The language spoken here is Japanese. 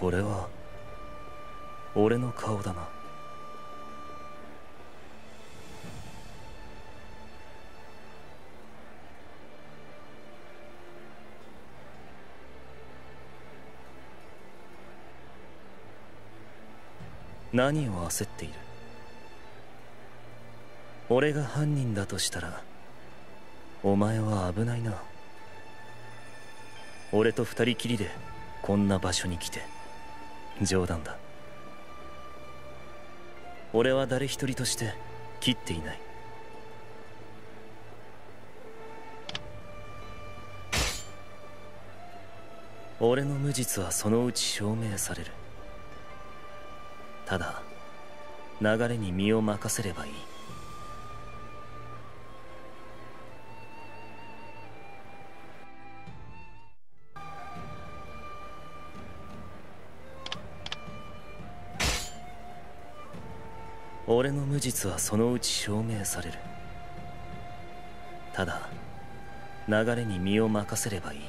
これは俺の顔だな。何を焦っている？俺が犯人だとしたらお前は危ないな。俺と二人きりでこんな場所に来て。冗談だ。俺は誰一人として切っていない。俺の無実はそのうち証明される。ただ流れに身を任せればいい。俺の無実はそのうち証明される。ただ流れに身を任せればいい。